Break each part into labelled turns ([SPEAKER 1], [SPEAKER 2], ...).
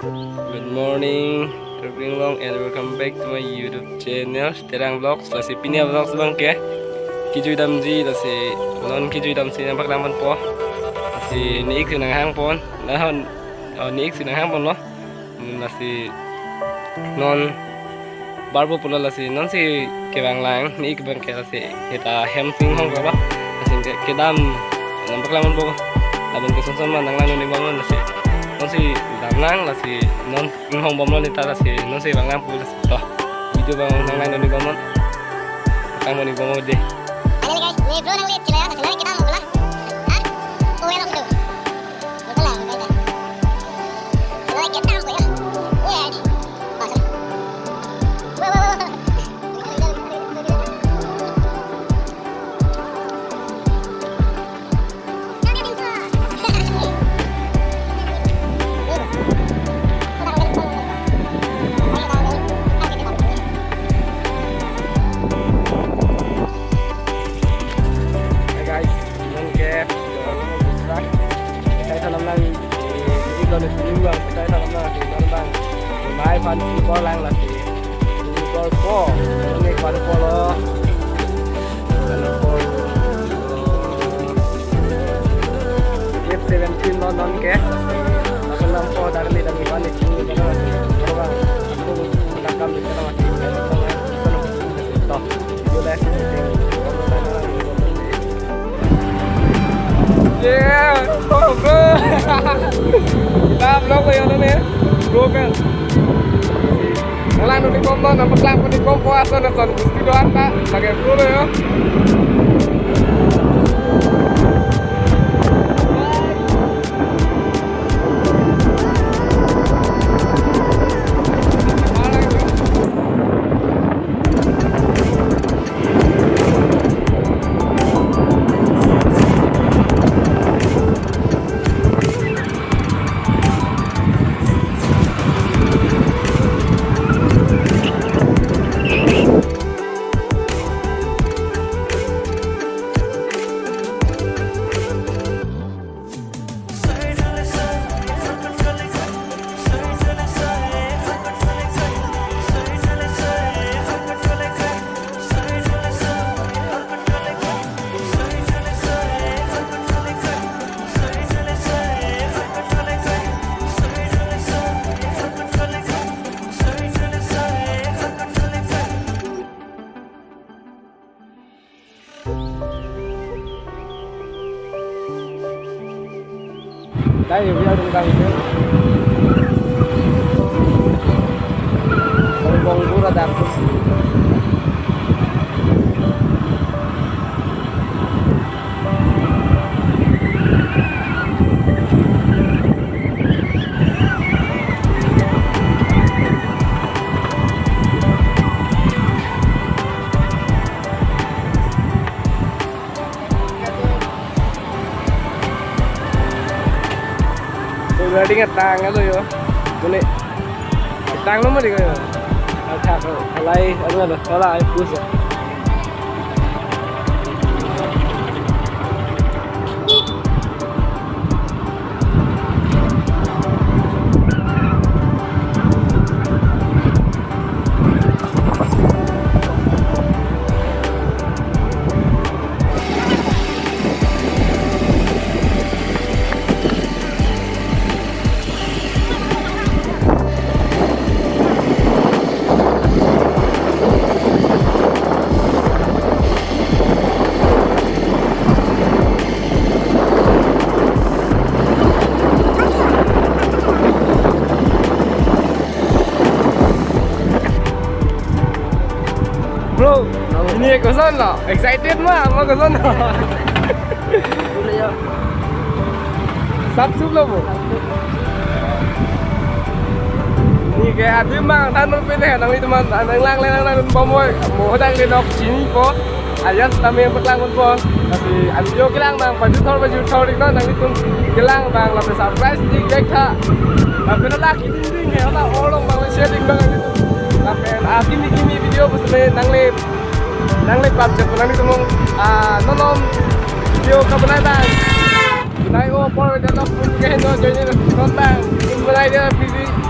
[SPEAKER 1] Good morning, Terping Long and welcome back to my YouTube channel. Terang Vlogs là si Pinia Vlogs bang ke Kijui dam ji là si non kijui dam si nampak naman po. Là si niik si nang hang pon. Na hon niik si nang hang pon lo. Là si non barbo pula là si non si ke bang lang niik bang ke là si kita hem sing hong ko lo. Là si ke dam nampak naman po. Laban ke sonson man nang lang ni bang là si non si dam lang là si non hong bom lo ni ta là si non si bang lang pu là si to video bang nang ni bang mon kang mo ni bang mo de
[SPEAKER 2] Finally guys, may bro nang liit sila kasi lagi kita mo pala. Ha? Uwi lang ko.
[SPEAKER 1] Son gusti doan ta. Lagi bro lo yo. Đây thì video đừng bằng chứ. tangan tuh yo boleh tangan nomor tiga ya tak kalau lain apa tuh kalau lain pusat Bro, ini ke sana. Excited mah mau ke sana. Sab sup lo bu. Ni kayak adu mang tanur pilih nang itu man nang lang lang lang bom boy. Mau datang di nok sini po. Kami yang petlang po. Tapi adu kilang mang baju thor baju thor itu nang itu kilang bang lapis surprise di kek Tapi lelaki dinding ya lah orang bang sharing bang itu. Tapi ah kimi kimi video pesene nang le nang le pap jep nang itu mong ah nonom video kabenai bang. Benai oh por dia nak pun ke no join ni non bang. Benai dia video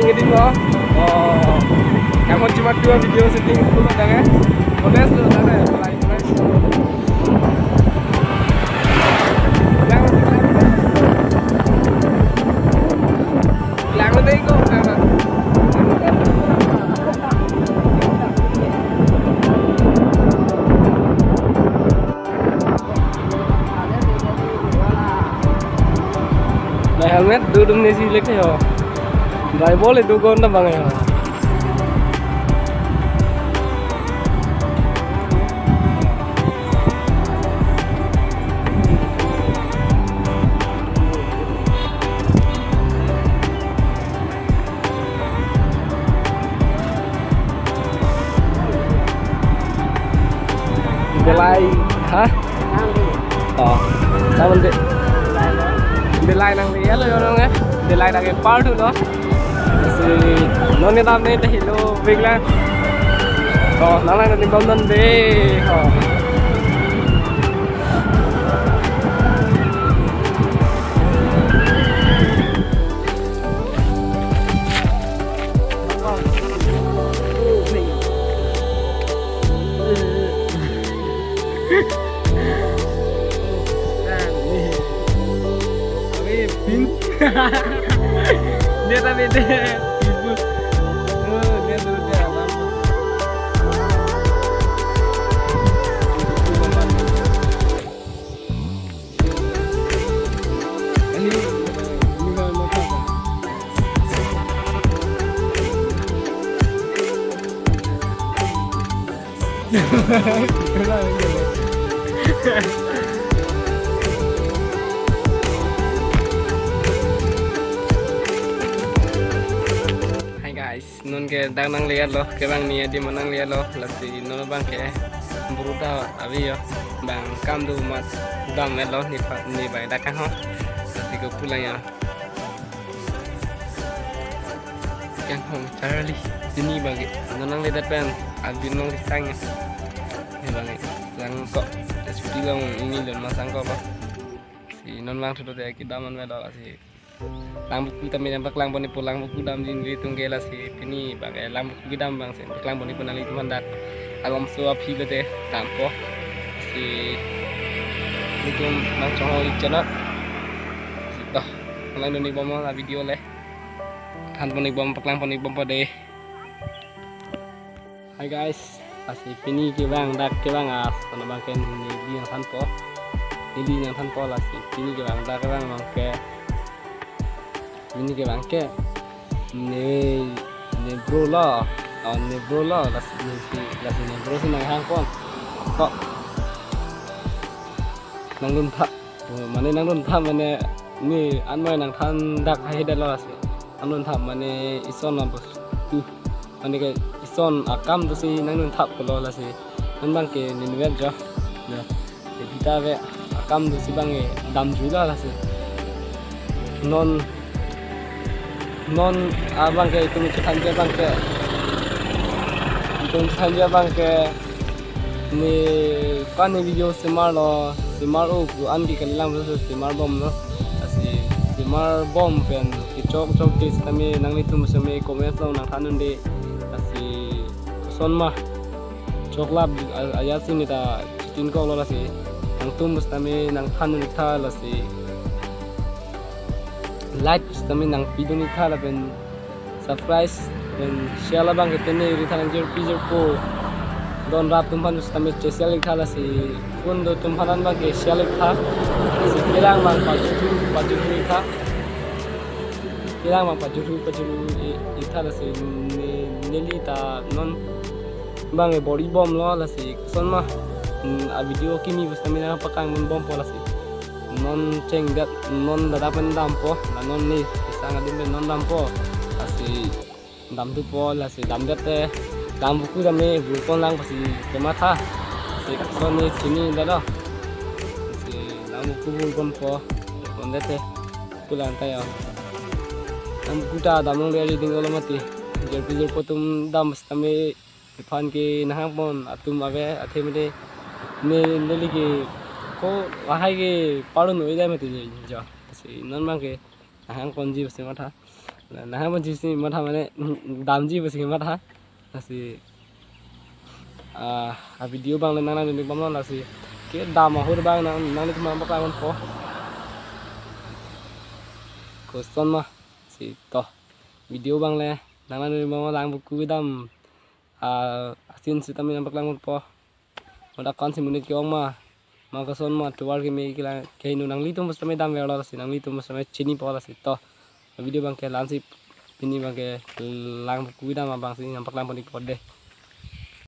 [SPEAKER 1] শ্বুটিঙে দিম অঁ কামত যিমান কিবা ভিডিঅ' শ্বুটিং সকলো থাকে বনাই আছোঁ তাতে light light helmet đưa đâm nên gì lấy cái hồ Vai boleh dugon na bang yun. Belai, ha? Oh, sao mình đi? Belai nang đi, hello, hello, hello, hello, hello, hello, hello, hello, hello, hello, hello, hello, hello, hello, hello, hello, hello, Kasi noon ni tam ni hilo bigla. Oh, nang lang natin bom nun de. Oh. dia Hai guys, nun ke dang nang lihat loh, ke bang nia di manang lihat loh, lasi nun bang ke beruta abi yo, bang kam du mas dam loh ni pa ni bai dakang ho, lasi ke pulang ya. Kan hong Charlie, ini bagi nang lihat pen, abi nong disang ya. Ni bang lang ini lon masang kok loh. Si non bang tuh tuh kita man melo si lambuk kita minang baklang boni pulang buku dam din di tunggela si pini bagai lambuk gidam bang sen baklang boni punali mandat agam suap hi bete tampo si itu mang chong li chana si toh lang doni bom la video le kan boni bom baklang boni bom pade Hai guys asi pini ke bang dak ke bang as kono bang ken ni di yang tanpo ni di yang tanpo la si pini ke bang dak bang mang ke ini ke bangke ne ne bro la oh ne bro la las ne si las ne bro si nang hang kon kok nang lun tha mane nang lun tha mane ni an mai nang than dak hai da la si an lun tha mane ison na bus tu mane ke ison akam tu si nang lun tha ko la si. Nan bangke ni ne ja. Ya ke kita ve akam tu si bange dam ju la la si. Non non abang ke itu mencetan dia bang ke itu mencetan dia bang ke ni kan ni video semar lo semar o ku an ki kalilang lo semar bom no? Asi semar bom pen ki chok chok ki kami nang ni tum seme comment lo nang thanun de asi son ma chokla ayat sini ta tin ko lo si. Nang tum bus tami nang phan ni tha la si. Like bus tami nang video ni tha la surprise share la bang ketene ri tha nang jer pijer ko don rap tum phan bus tami chesel tha la si. Kun do tum phanan ba ke share tha. Si kelang bang pa ju pa ju ni tha. Kelang bang pa ju pa ju i tha si neli ta non bang e body bomb lo la si. Son ma a video kimi bus tami na pakang mun bom po la si. Non cheng dat non dada pen dam po. La non ni isang adin ben non dam po. La si dam tu la si dam te. Dam buku dam me bu pon lang pa si kema tha si son ni chini dada si dam buku bu pon po dat te. Pulang tayo dam buku ta dam re ding lo mati jer phan jer po tum dam bus tami fan ke nahang pon atum ave athe mede ne neli ke ko wahai ke paru noi dai mati jo si non mang ke nahang pon ji basi matha nahang pon ji si matha mane dam ji basi matha si a a video bang le nang nang ni bam la cái ke dam ma bang nang nang ni ma ba mon po ko son ma si to. Video bang le ni ma lang bu ku dam a asin si tamin ang baklang po Mada kon si munit kiong ma maka son ma tuwar ke me kila ke nu nang litum basta dam wala si nang litum basta chini wala si to video bang ke lansi pini bang ke lang kuidam bang si nampak lang poni kode